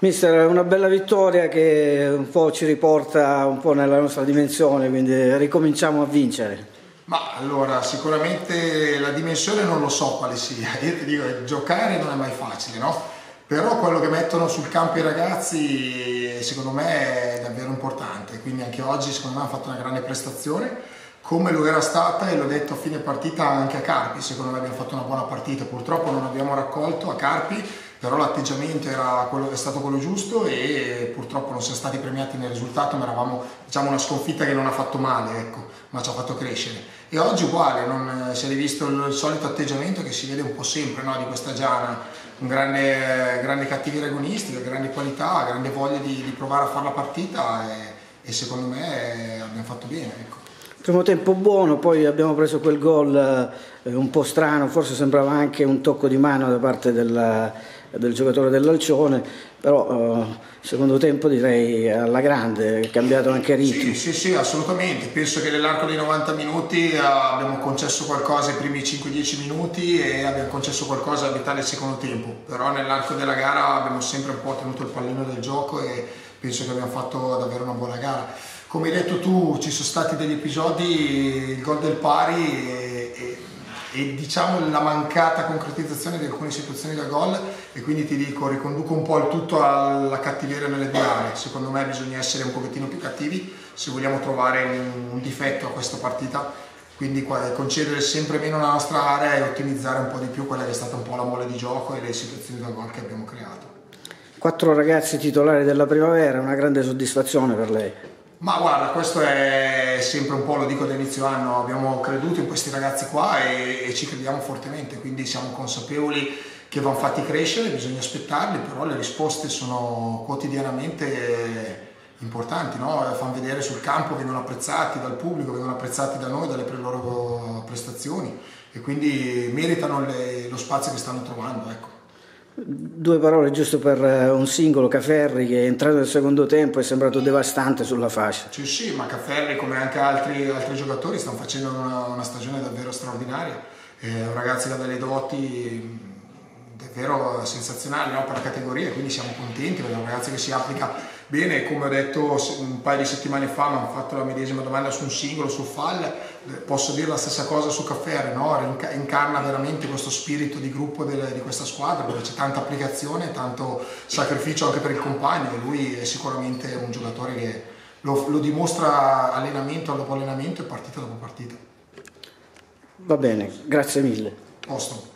Mister, una bella vittoria che un po' ci riporta un po' nella nostra dimensione, quindi ricominciamo a vincere. Ma allora, sicuramente la dimensione non lo so quale sia, io ti dico, giocare non è mai facile, no? Però quello che mettono sul campo i ragazzi secondo me è davvero importante, quindi anche oggi secondo me hanno fatto una grande prestazione come lo era stata e l'ho detto a fine partita anche a Carpi, secondo me abbiamo fatto una buona partita, purtroppo non abbiamo raccolto a Carpi, però l'atteggiamento quello, è stato quello giusto e purtroppo non siamo stati premiati nel risultato, ma eravamo diciamo, una sconfitta che non ha fatto male, ecco, ma ci ha fatto crescere. E oggi uguale, non, si è rivisto il, solito atteggiamento che si vede un po' sempre no, di questa Giana, un grande, grande cattiveria agonistica, grandi qualità, grande voglia di, di provare a fare la partita e, e secondo me abbiamo fatto bene. Ecco. Primo tempo buono, poi abbiamo preso quel gol eh, un po' strano, forse sembrava anche un tocco di mano da parte del, del giocatore dell'Alcione, però eh, secondo tempo direi alla grande, è cambiato anche ritmo. Sì, sì, sì, assolutamente, penso che nell'arco dei 90 minuti eh, abbiamo concesso qualcosa ai primi 5-10 minuti e abbiamo concesso qualcosa a metà del secondo tempo, però nell'arco della gara abbiamo sempre un po' tenuto il pallino del gioco e penso che abbiamo fatto davvero una buona gara come hai detto tu ci sono stati degli episodi, il gol del pari e, e, e, diciamo la mancata concretizzazione di alcune situazioni da gol e quindi ti dico riconduco un po' il tutto alla cattiveria nelle due aree, secondo me bisogna essere un pochettino più cattivi se vogliamo trovare un, un difetto a questa partita quindi concedere sempre meno la nostra area e ottimizzare un po' di più quella che è stata un po' la mole di gioco e le situazioni da gol che abbiamo creato. Quattro ragazzi titolari della primavera, una grande soddisfazione per lei. Ma guarda, questo è sempre un po', lo dico da inizio anno, abbiamo creduto in questi ragazzi qua e, e ci crediamo fortemente, quindi siamo consapevoli che vanno fatti crescere, bisogna aspettarli, però le risposte sono quotidianamente importanti, no? fanno vedere sul campo, vengono apprezzati dal pubblico, vengono apprezzati da noi, dalle loro prestazioni e quindi meritano le, lo spazio che stanno trovando. Ecco. Due parole giusto per eh, un singolo, Caferri che è entrato nel secondo tempo è sembrato devastante sulla fascia. Sì, sì, ma Caferri come anche altri, altri giocatori stanno facendo una, una stagione davvero straordinaria. È un ragazzo da delle doti davvero sensazionali no? per la categoria, quindi siamo contenti è un ragazzo che si applica bene, come ho detto un paio di settimane fa, mi hanno fatto la medesima domanda su un singolo, su Fall, posso dire la stessa cosa su Cafferri, no? incarna veramente questo spirito di gruppo del, di questa squadra dove c'è tanta applicazione, tanto sacrificio anche per il compagno e lui è sicuramente un giocatore che lo, lo dimostra allenamento dopo allenamento e partita dopo partita. Va bene, grazie mille. Posto.